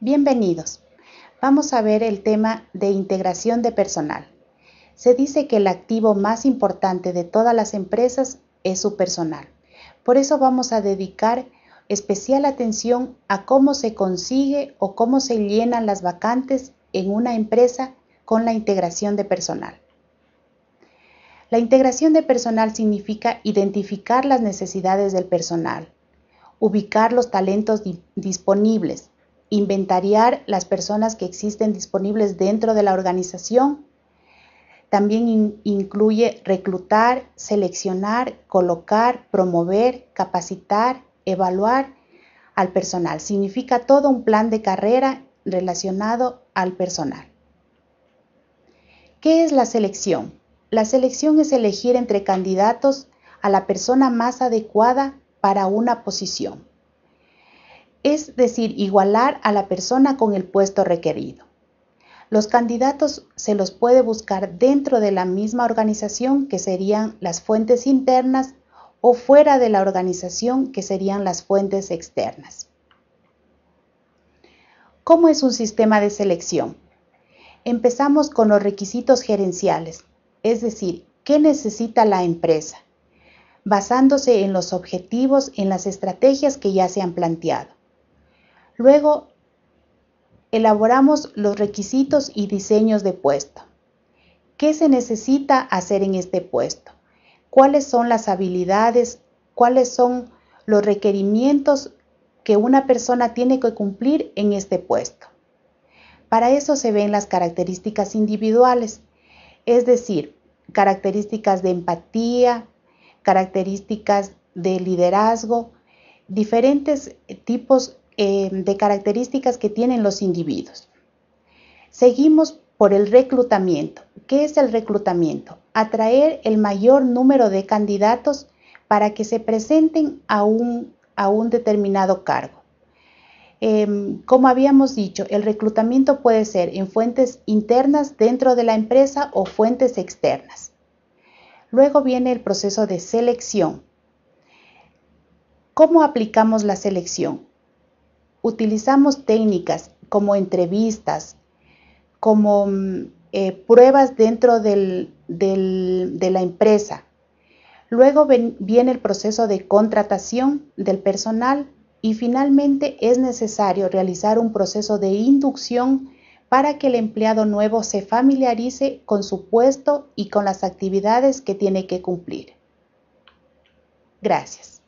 Bienvenidos. Vamos a ver el tema de integración de personal. Se dice que el activo más importante de todas las empresas es su personal. Por eso vamos a dedicar especial atención a cómo se consigue o cómo se llenan las vacantes en una empresa con la integración de personal. La integración de personal significa identificar las necesidades del personal, ubicar los talentos disponibles, inventariar las personas que existen disponibles dentro de la organización. También incluye reclutar, seleccionar, colocar, promover, capacitar, evaluar al personal. Significa todo un plan de carrera relacionado al personal. ¿Qué es la selección? La selección es elegir entre candidatos a la persona más adecuada para una posición. Es decir, igualar a la persona con el puesto requerido. Los candidatos se los puede buscar dentro de la misma organización, que serían las fuentes internas, o fuera de la organización, que serían las fuentes externas. ¿Cómo es un sistema de selección? Empezamos con los requisitos gerenciales, es decir, ¿qué necesita la empresa? Basándose en los objetivos, en las estrategias que ya se han planteado. Luego, elaboramos los requisitos y diseños de puesto. ¿Qué se necesita hacer en este puesto? ¿Cuáles son las habilidades? ¿Cuáles son los requerimientos que una persona tiene que cumplir en este puesto? Para eso se ven las características individuales es decir, características de empatía, características de liderazgo, diferentes tipos eh, de características que tienen los individuos. Seguimos por el reclutamiento. ¿Qué es el reclutamiento? Atraer el mayor número de candidatos para que se presenten a un, a un determinado cargo. Em, como habíamos dicho, el reclutamiento puede ser en fuentes internas dentro de la empresa o fuentes externas. Luego viene el proceso de selección. ¿Cómo aplicamos la selección? Utilizamos técnicas como entrevistas, como mm, eh, pruebas dentro de la empresa. Luego viene el proceso de contratación del personal y finalmente es necesario realizar un proceso de inducción para que el empleado nuevo se familiarice con su puesto y con las actividades que tiene que cumplir. Gracias.